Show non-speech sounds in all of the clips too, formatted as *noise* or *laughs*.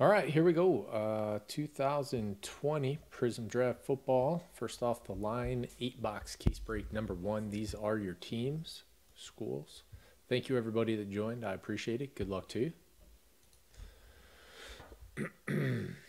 All right, here we go. Uh, 2020 Prizm Draft Football. First off, the line eight box case break number one. These are your teams, schools. Thank you, everybody that joined. I appreciate it. Good luck to you. *clears throat*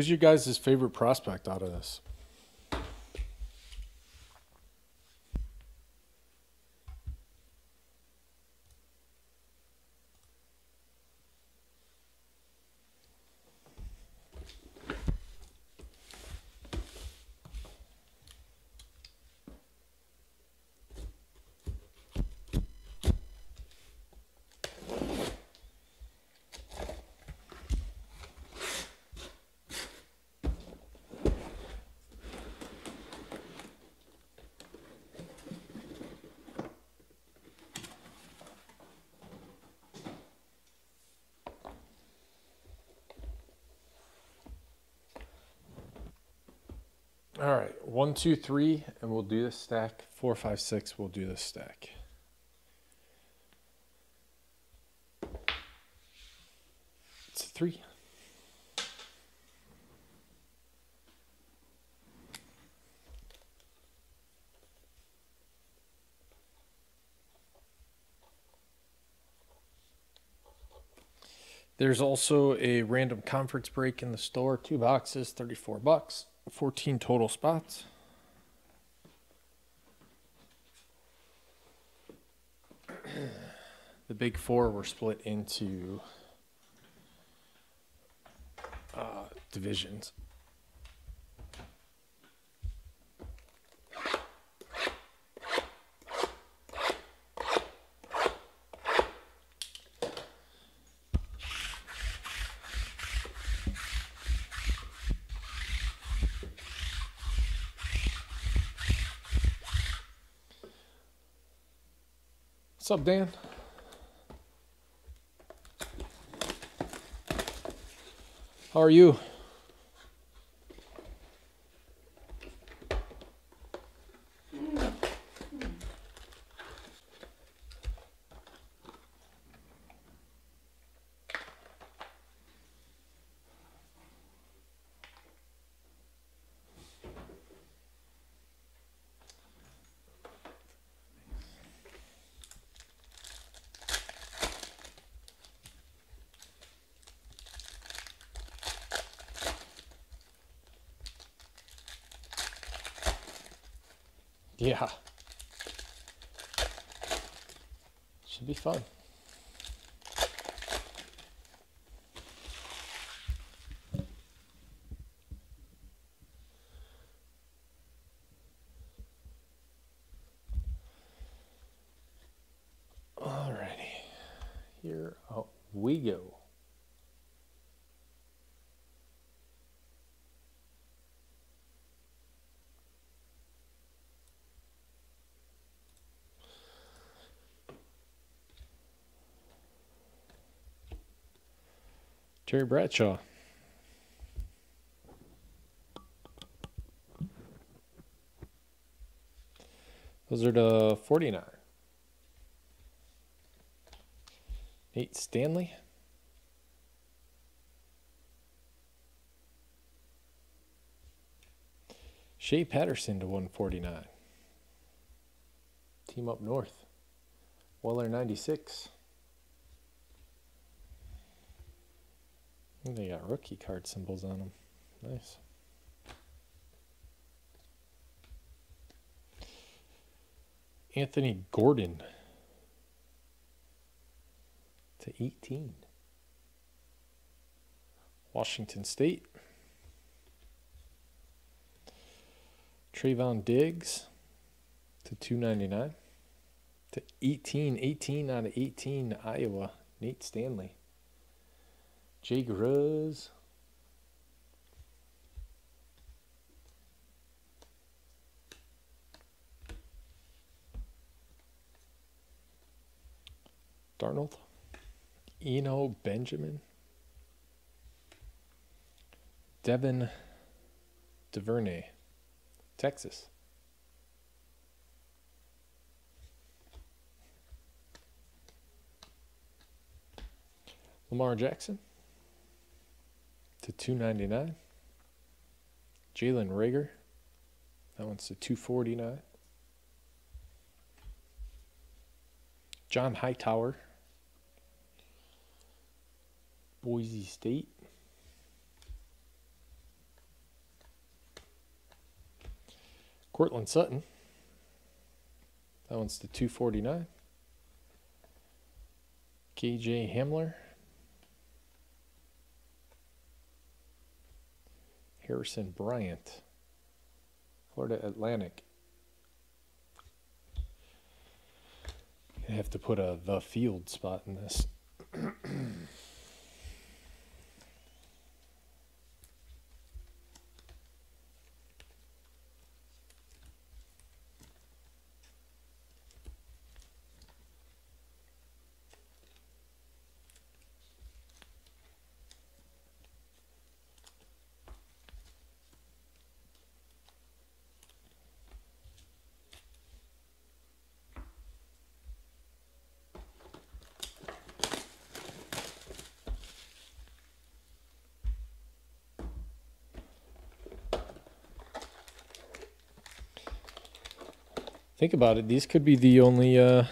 Who's your guys' favorite prospect out of this? All right, one, two, three, and we'll do the stack. Four, five, six, we'll do the stack. It's a three. There's also a random conference break in the store, two boxes, 34 bucks. 14 total spots. Big four were split into uh, divisions. What's up, Dan? How are you? Yeah. Should be fun. Alrighty. Here we go. Terry Bradshaw. Those are the 49. Nate Stanley. Shea Patterson to 149. Team up north. Weller 96. They got rookie card symbols on them. Nice. Anthony Gordon to 18. Washington State. Trevon Diggs to 299 to 18 18 out of 18 Iowa Nate Stanley Jake Rose Darnold. Eno Benjamin. Devin Duvernay. Texas. Lamar Jackson to 299. Jalen Reagor. That one's to 249. John Hightower. Boise State. Courtland Sutton. That one's to 249. KJ Hamler. Harrison Bryant. Florida Atlantic. I have to put a the field spot in this. *clears throat* Think about it. These could be the only uh,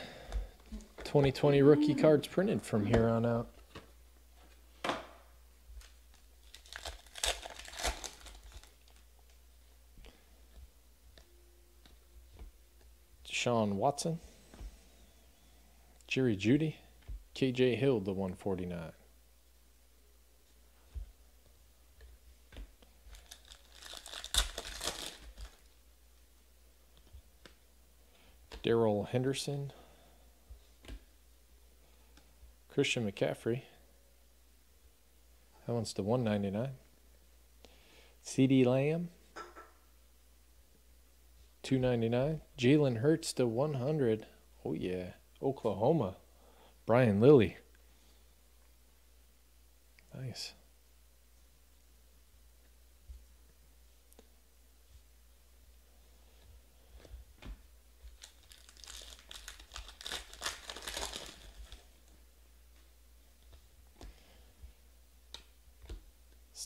2020 rookie cards printed from here on out. Sean Watson, Jerry Jeudy, KJ Hill, the 149. Darrell Henderson, Christian McCaffrey. That one's to 199. CeeDee Lamb, 299. Jalen Hurts to 100. Oh, yeah. Oklahoma. Brian Lilly. Nice.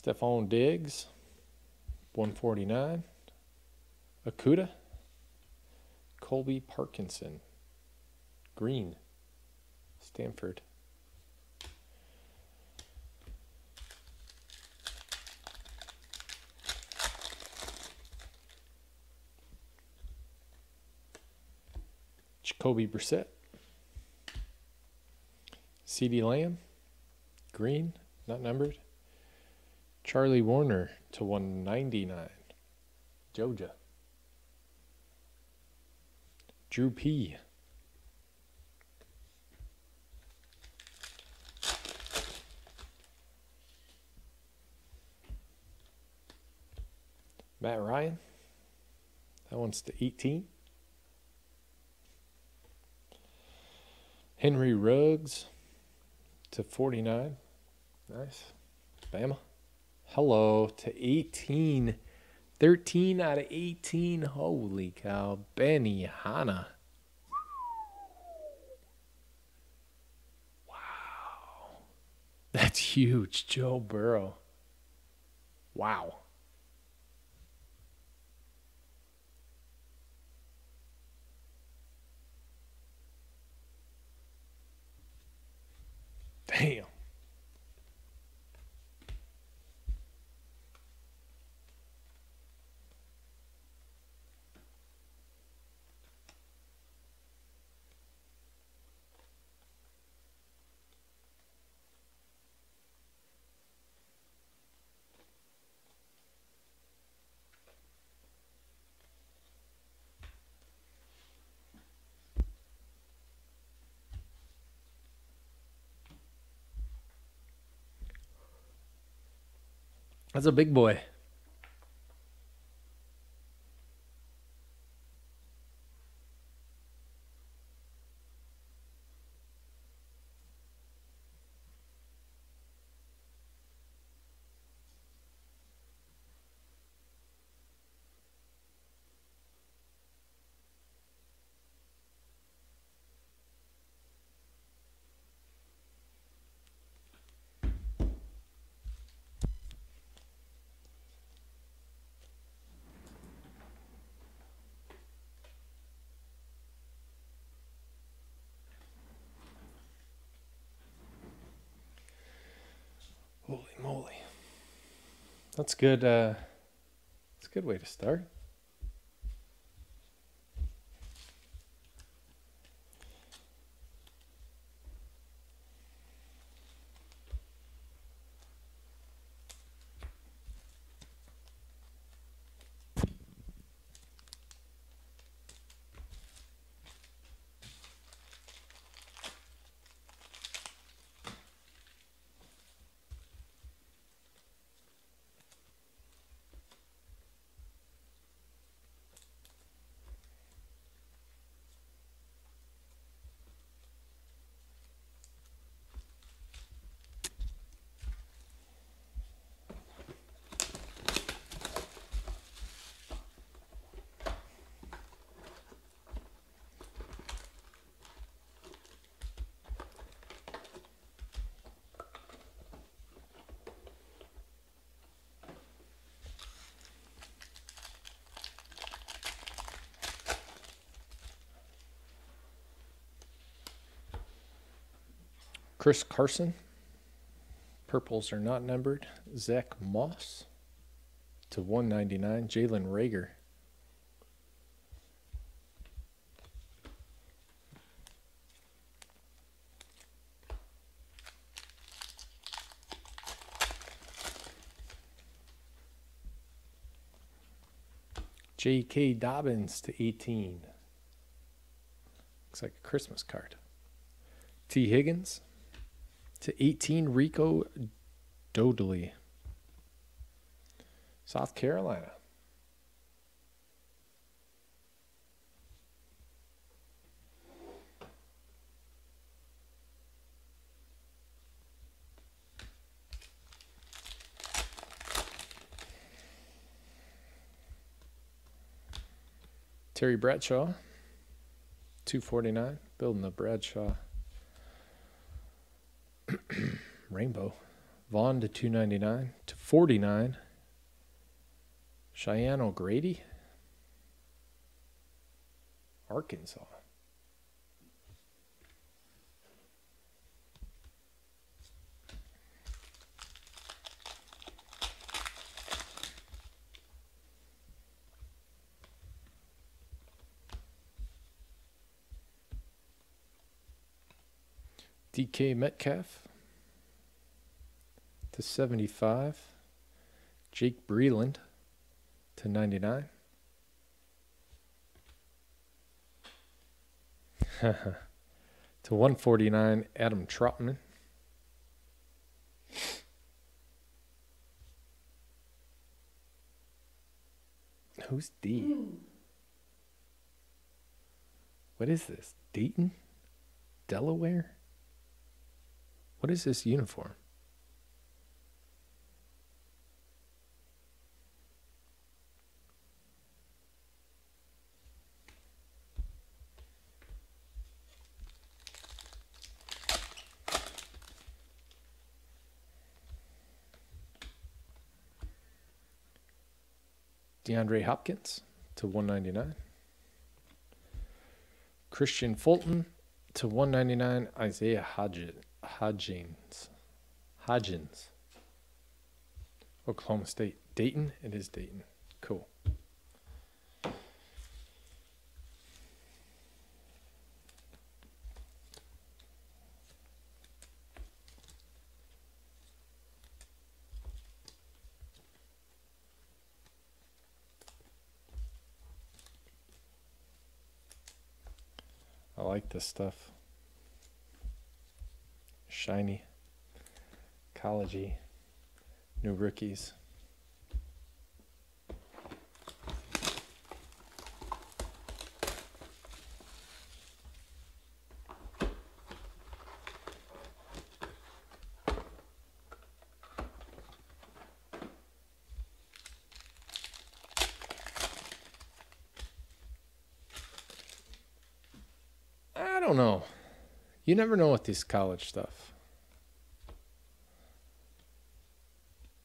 Stefon Diggs, 149. Okudah, Colby Parkinson, Green, Stanford. Jacoby Brissett, CeeDee Lamb, Green, not numbered. Charlie Woerner to 199. Joja. Drew P. Matt Ryan. That one's to 18. Henry Ruggs to 49. Nice. Bama. Hello to 18. 13 out of 18. Holy cow. Benny Hanna. Wow. *laughs* That's huge. Joe Burrow. Wow. That's a big boy. That's good uh that's a good way to start. Chris Carson. Purples are not numbered. Zach Moss to 199. Jalen Reagor. J.K. Dobbins to 18. Looks like a Christmas card. Tee Higgins to 18. Rico Dowdle. South Carolina. Terry Bradshaw, 249, building the Bradshaw Rainbow. Vaughn to 299 to 49. Cheyenne O'Grady, Arkansas. DK Metcalf to 75. Jake Breeland to 99. *laughs* to 149, Adam Trautman. Who's D? What is this? Dayton? Delaware? What is this uniform? DeAndre Hopkins to 199. Kristian Fulton to 199. Isaiah Hodgins. Hodgins. Hodgins. Oklahoma State. Dayton? It is Dayton. Cool. I like this stuff. Shiny. Ecology. New rookies. don't know. You never know with this college stuff.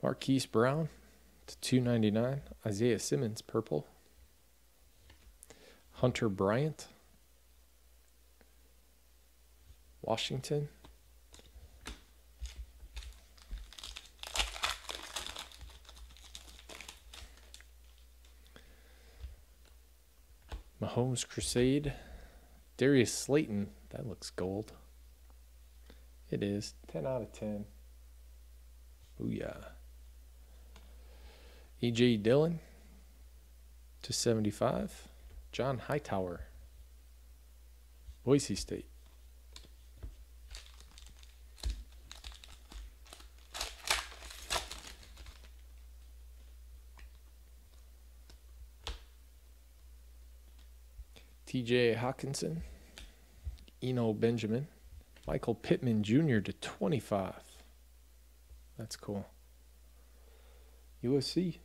Marquise Brown to 299. Isaiah Simmons, purple. Hunter Bryant. Washington. Mahomes Crusade. Darius Slayton. That looks gold. It is. 10 out of 10. Booyah. A.J. Dillon to 75. John Hightower. Boise State. TJ Hockenson, Eno Benjamin, Michael Pittman Jr. to 25. That's cool. USC.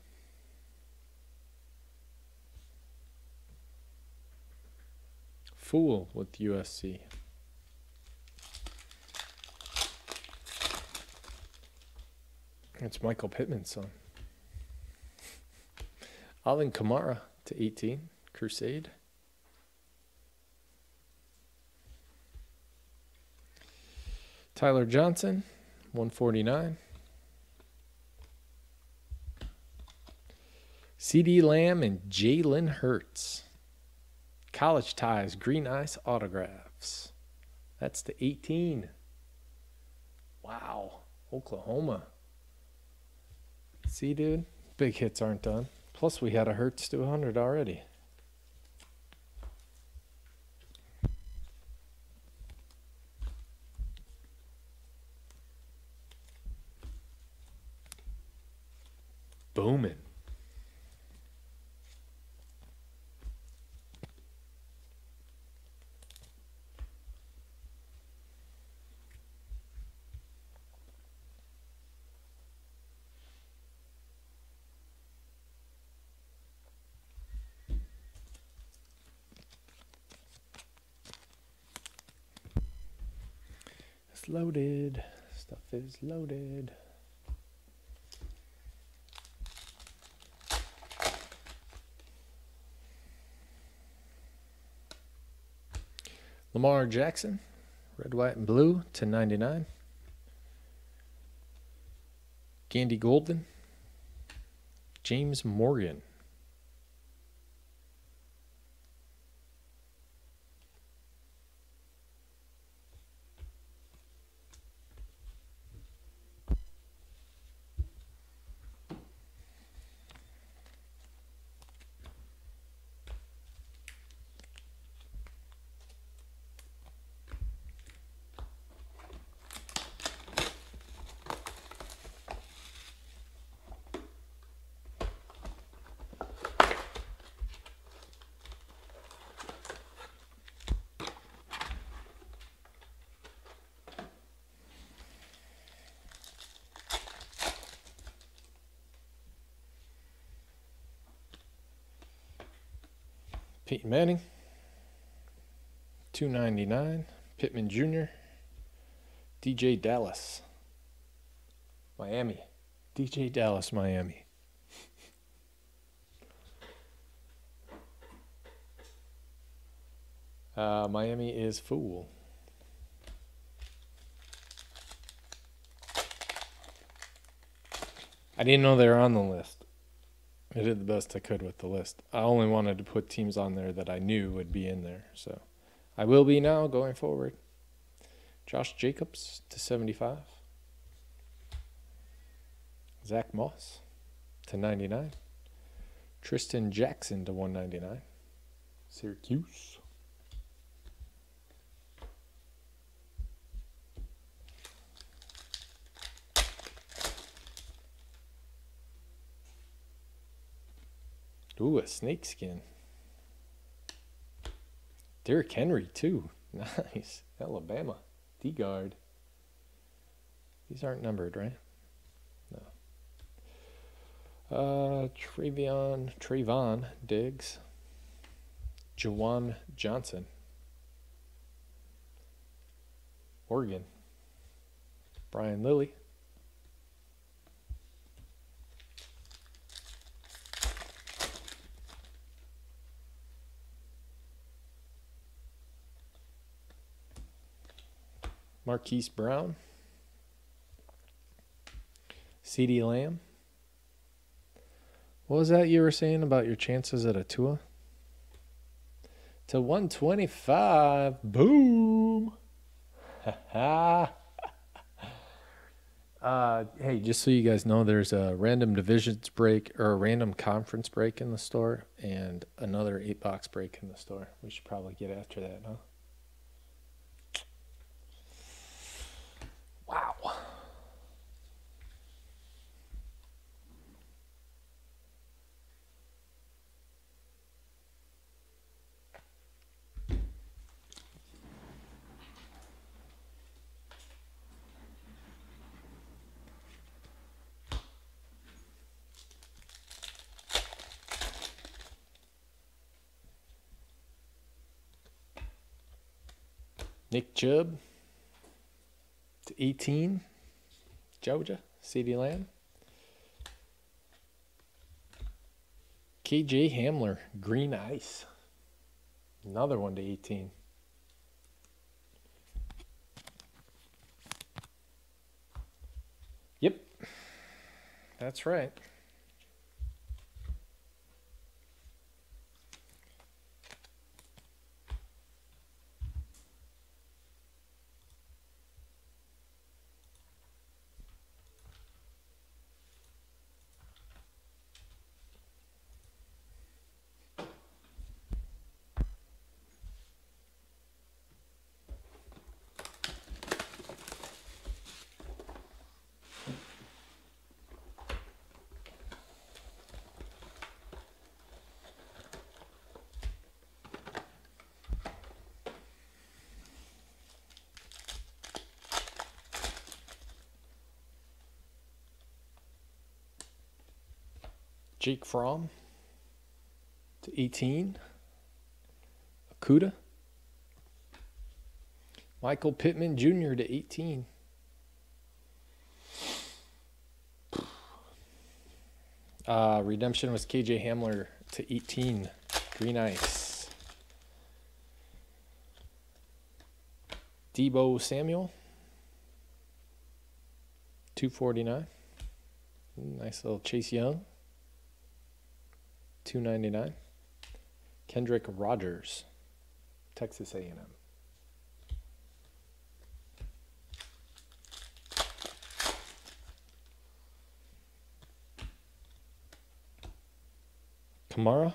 Fool with USC. It's Michael Pittman's son. Alvin Kamara to 18. Crusade. Tyler Johnson, 149. CeeDee Lamb and Jalen Hurts. College ties, green ice autographs. That's the 18. Wow. Oklahoma. See, dude? Big hits aren't done. Plus, we had a Hurts to 100 already. Booming. It's loaded. Stuff is loaded. Lamar Jackson, red, white, and blue to 99. Gandy Golden. James Morgan. Peyton Manning. 299. Pittman Jr. DeeJay Dallas. Miami. DeeJay Dallas, Miami. Uh, Miami is Fool. I didn't know they were on the list. I did the best I could with the list. I only wanted to put teams on there that I knew would be in there. So I will be now going forward. Josh Jacobs to 75. Zach Moss to 99. Trishton Jackson to 199. Syracuse. Ooh, a snake skin. Derrick Henry, too. *laughs* Nice. Alabama. D guard. These aren't numbered, right? No. Uh, Travion, Trevon Diggs. Juwan Johnson. Oregon. Brian Lilly. Marquise Brown. CeeDee Lamb. What was that you were saying about your chances at a Tua? To 125. Boom. *laughs* uh, hey, just so you guys know, there's a random divisions break or a random conference break in the store and another eight box break in the store. We should probably get after that, huh? Nick Chubb to 18. Georgia, CeeDee Lamb. KJ Hamler, green ice. Another one to 18. Yep. That's right. Jake Fromm to 18. Okudah. Michael Pittman Jr. to 18. Uh, redemption was KJ Hamler to 18. Green Ice. Deebo Samuel. 249. Nice little Chase Young. 299 kendrick rogers texas a&m kamara?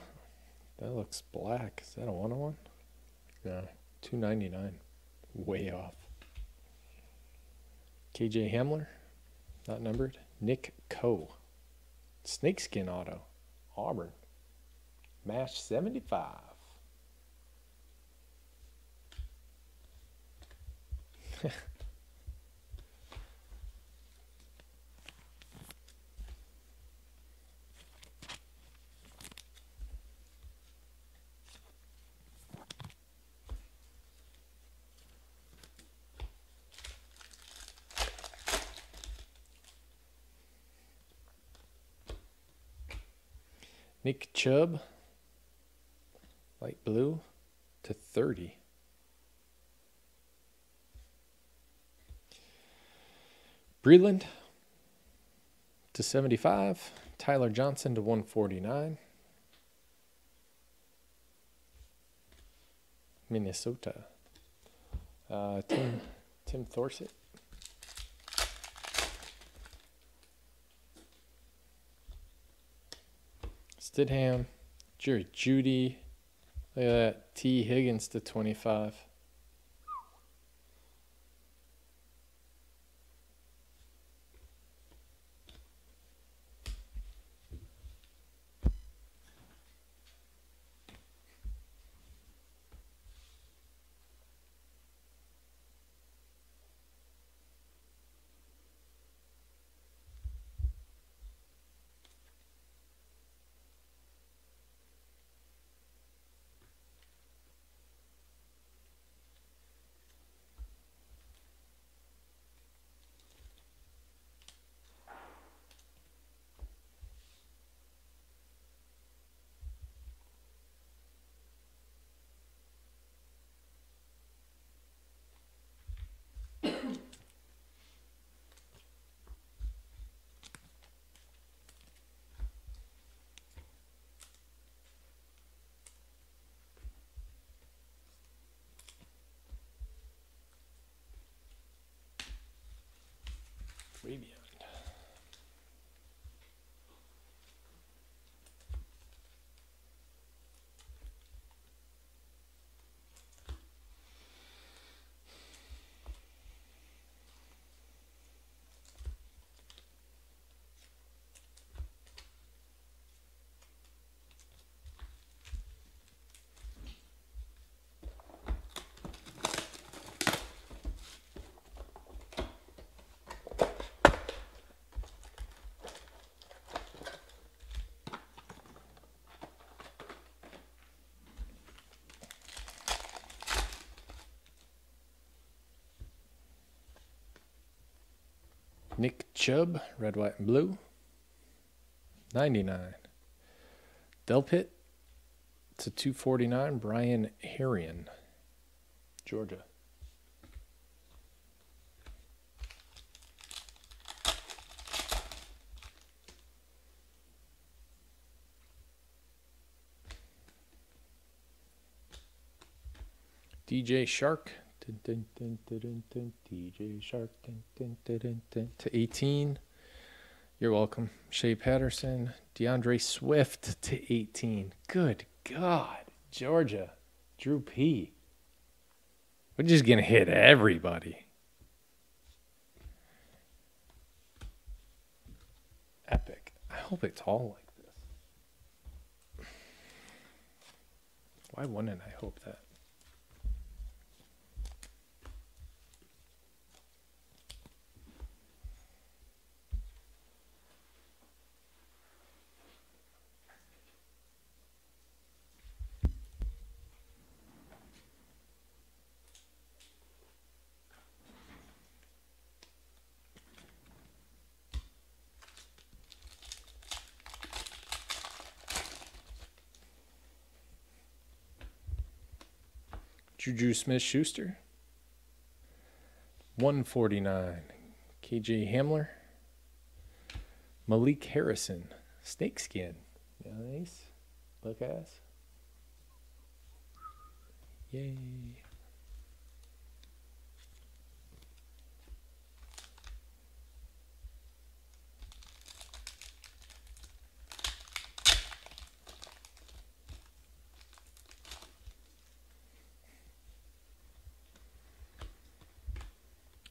That looks black. Is that a one-on-one? Yeah 299 way off. Kj hamler? Not numbered. Nick coe. Snakeskin auto. Auburn Match 75. *laughs* Nick Chubb light blue to 30. Breeland to 75. Tyler Johnson to 149. Minnesota. Uh, Tim, Tim Thorsett. Stidham. Jerry Jeudy. Look at that. Tee Higgins to er 25. Nick Chubb, red, white, and blue. 99. Delpit to 249, Brian Herrien, Georgia. DJ Chark. DJ Chark. To 18. You're welcome. Shea Patterson. DeAndre Swift to 18. Good God. Georgia. Drew P. We're just going to hit everybody. Epic. I hope it's all like this. Why wouldn't I hope that? Juju Smith Schuster. 149. KJ Hamler. Malik Harrison. Snakeskin. Nice. Look ass. Yay.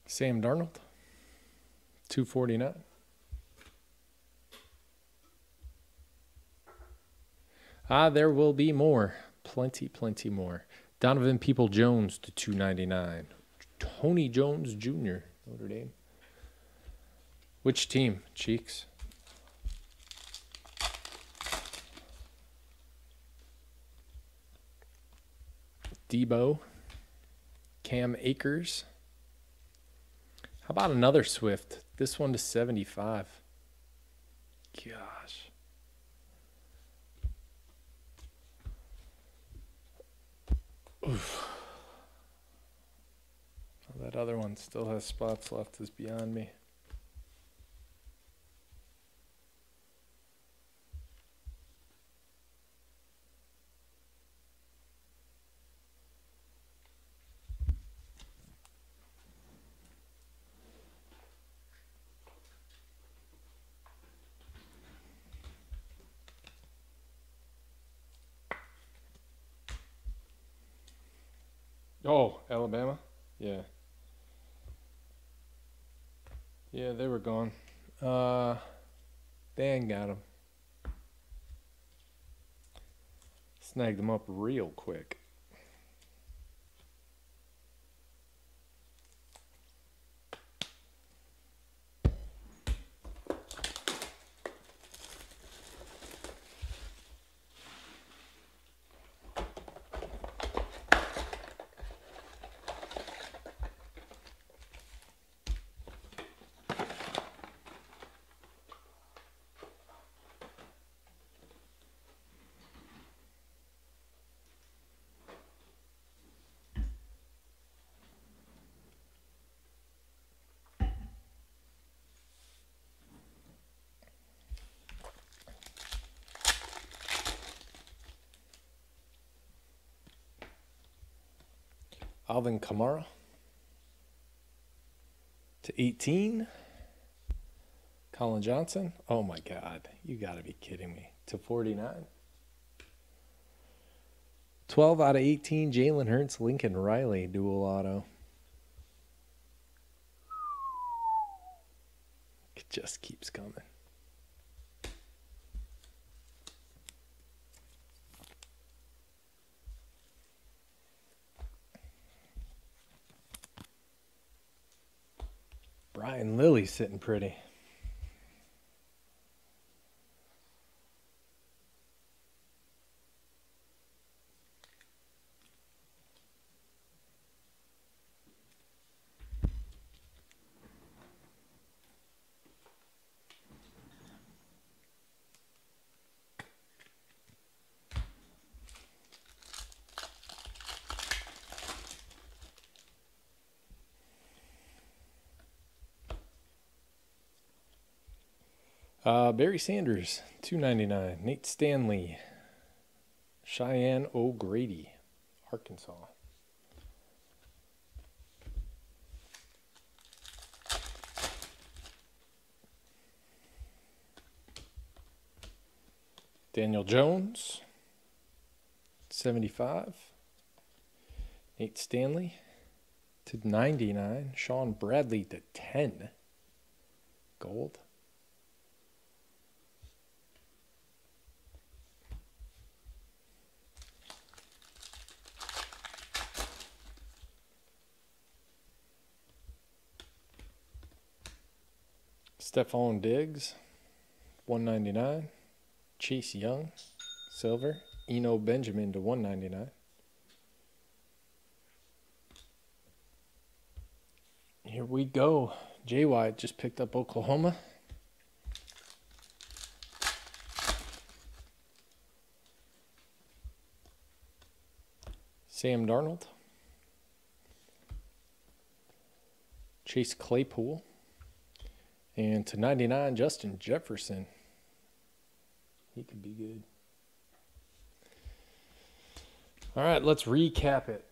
Sam Darnold, 249. Ah, there will be more. Plenty, plenty more. Donovan Peoples-Jones to 299. Tony Jones Jr., Notre Dame. Which team, Cheeks? Deebo. Cam Akers. How about another Swift? This one to 75. Gosh. Oof. That other one still has spots left is beyond me. Oh, Alabama? Yeah. Yeah, they were gone. Uh, ain't got them. Snagged them up real quick. Alvin Kamara to 18. Collin Johnson. Oh my God. You got to be kidding me. To 49. 12 out of 18. Jalen Hurts, Lincoln Riley, dual auto. It just keeps coming. Brian Lilly sitting pretty. Uh, Barry Sanders, two ninety nine. Nate Stanley, Cheyenne O'Grady, Arkansas. Daniel Jones, 75. Nate Stanley to 99. Shaun Bradley to 10. Gold. Stefon Diggs, 199. Chase Young, silver. Eno Benjamin to 199. Here we go. J White just picked up Oklahoma. Sam Darnold. Chase Claypool. And to 99, Justin Jefferson. He could be good. All right, let's recap it.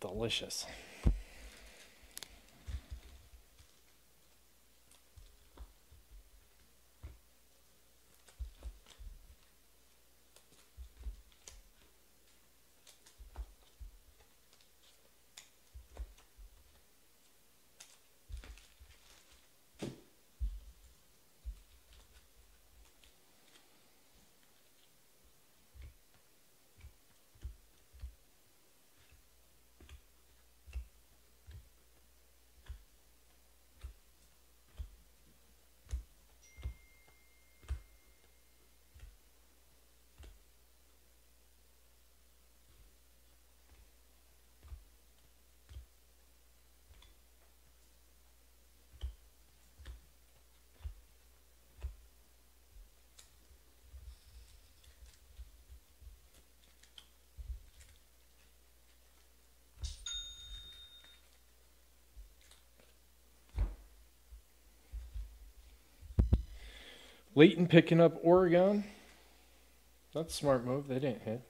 Delicious. Leighton picking up Oregon. That's a smart move. They didn't hit.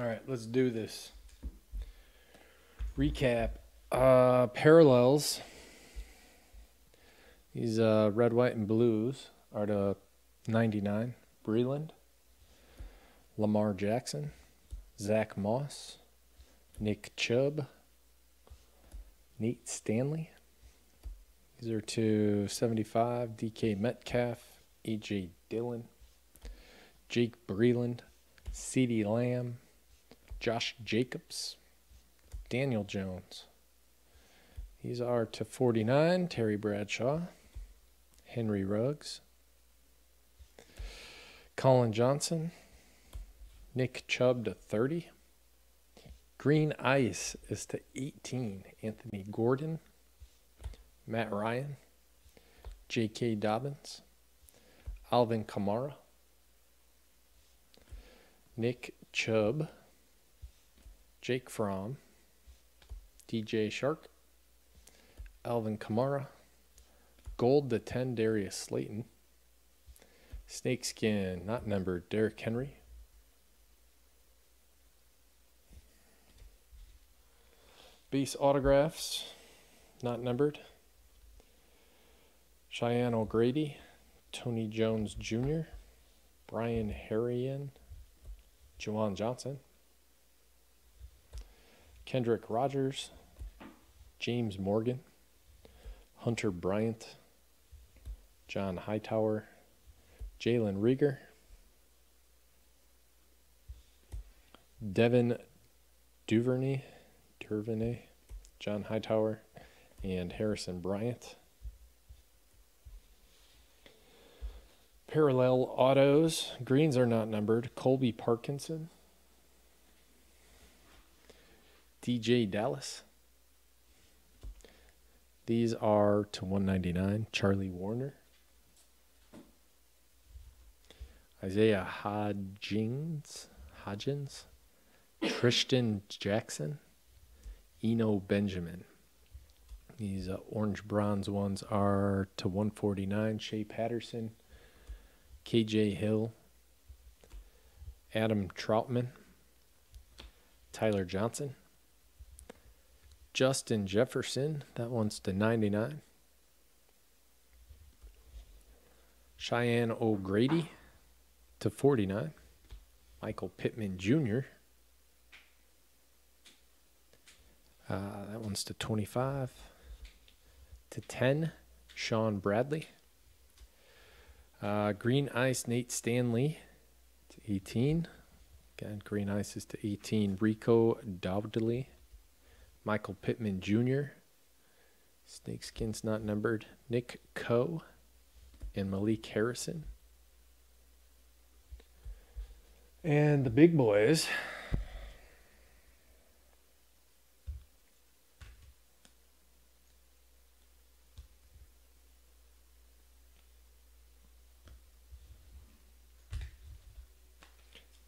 All right, let's do this. Recap. Uh, parallels. These uh, red, white, and blues are to 99. Breeland. Lamar Jackson. Zach Moss. Nick Chubb. Nate Stanley. These are to 75. DK Metcalf. AJ Dillon. Jake Breeland. CeeDee Lamb. Josh Jacobs, Daniel Jones. These are to 49, Terry Bradshaw, Henry Ruggs, Collin Johnson, Nick Chubb to 30. Green Ice is to 18, Anthony Gordon, Matt Ryan, J.K. Dobbins, Alvin Kamara, Nick Chubb, Jake Fromm, DJ Chark, Alvin Kamara, Gold to 10 Darius Slayton, Snakeskin not numbered Derrick Henry, Base autographs not numbered Cheyenne O'Grady, Tony Jones Jr., Brian Herrien, Juwan Johnson. Kendrick Rogers, James Morgan, Hunter Bryant, John Hightower, Jalen Reagor, Devin Duvernay, Duvernay, John Hightower, and Harrison Bryant. Parallel autos. Greens are not numbered. Colby Parkinson. DeeJay Dallas. These are to 199. Charlie Woerner. Isaiah Hodgins. Hodgins. Trishton Jackson. Eno Benjamin. These uh, orange bronze ones are to 149. Shea Patterson. KJ Hill, Adam Trautman, Tyler Johnson, Justin Jefferson, that one's to 99. Cheyenne O'Grady to 49. Michael Pittman Jr. Uh, that one's to 25. To 10, Shaun Bradley. Uh, Green Ice, Nate Stanley to 18. Again, Green Ice is to 18. Rico Dowdle. Michael Pittman Jr. Snakeskins not numbered. Nick Coe and Malik Harrison. And the big boys.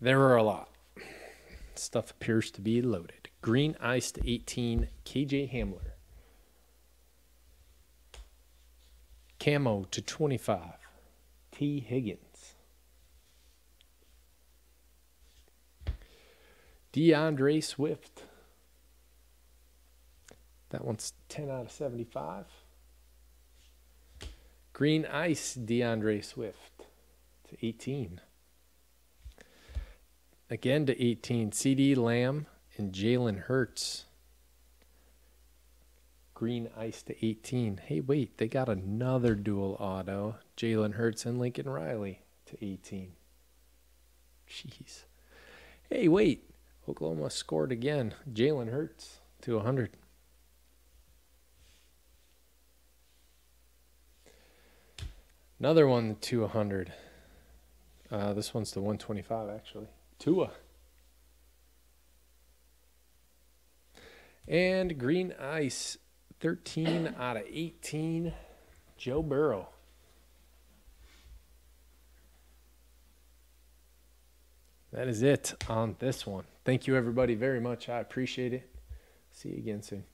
There are a lot. Stuff appears to be loaded. Green Ice to 18, KJ Hamler. Camo to 25, T. Higgins. D'Andre Swift. That one's 10 out of 75. Green Ice, D'Andre Swift to 18. Again to 18, CeeDee Lamb and Jalen Hurts. Green Ice to 18. Hey, wait, they got another dual auto. Jalen Hurts and Lincoln Riley to 18. Jeez. Hey, wait. Oklahoma scored again. Jalen Hurts to 100. Another one to 100. Uh, this one's to 125, actually. Tua. And green ice, 13 out of 18, Joe Burrow. That is it on this one. Thank you, everybody, very much. I appreciate it. See you again soon.